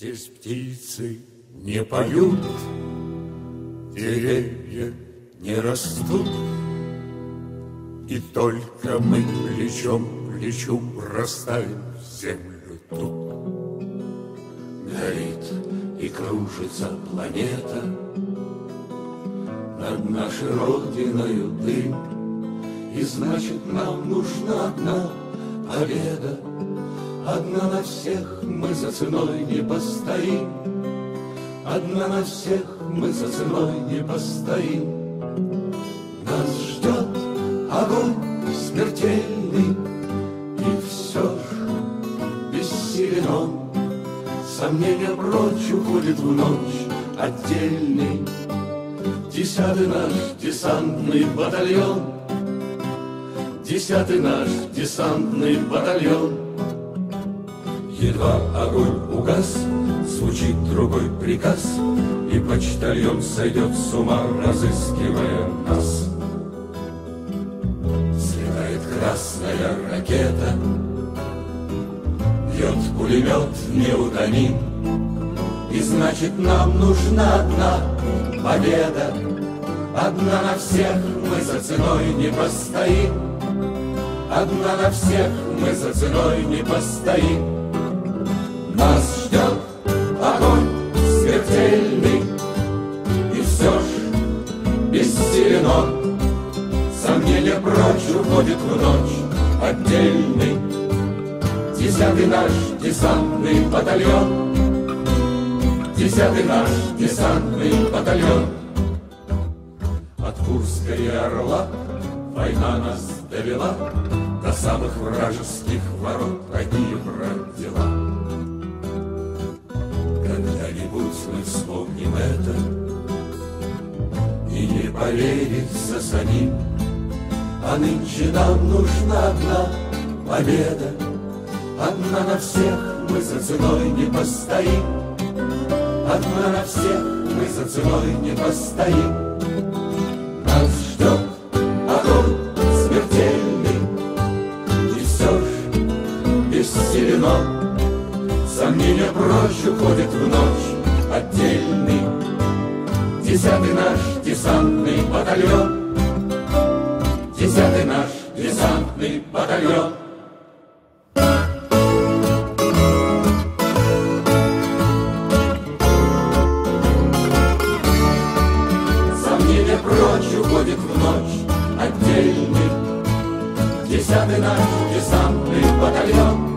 Здесь птицы не поют, деревья не растут, И только мы плечом к плечу растаем землю тут. Горит и кружится планета Над нашей родиною дым, И значит нам нужна одна победа, Одна на всех мы за ценой не постоим, Одна на всех мы за ценой не постоим. Нас ждет огонь смертельный, И все ж бессилен он. Сомнения прочь уходит в ночь отдельный. Десятый наш десантный батальон, Десятый наш десантный батальон. Едва огонь угас, звучит другой приказ, И почтальон сойдет с ума, разыскивая нас. Слетает красная ракета, Бьет пулемет неутомим, И значит нам нужна одна победа, Одна на всех мы за ценой не постоим, Одна на всех мы за ценой не постоим. Нас ждет огонь смертельный, И все ж бессилен он. Сомнения прочь уходит в ночь отдельный. Десятый наш десантный батальон, Десятый наш десантный батальон. От Курска и Орла война нас довела До самых вражеских ворот одни дела. Поверится самим, А нынче нам нужна одна победа, Одна на всех мы за ценой не постоим, Одна на всех мы за ценой не постоим. Нас ждет огонь смертельный, И все ж бессилен он. Сомнения прочь уходят в ночь десантный батальон. Сомнения прочь уходит в ночь отдельный. Десятый наш десантный батальон.